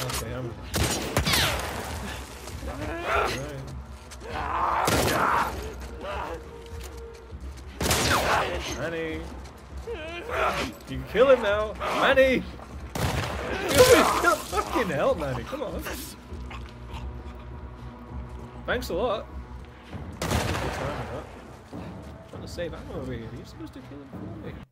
Okay, I'm. Manny! You can kill him now. Manny! Fucking hell, Manny. Come on. Thanks a lot. I'm Trying to save ammo over here. You're supposed to kill him for me.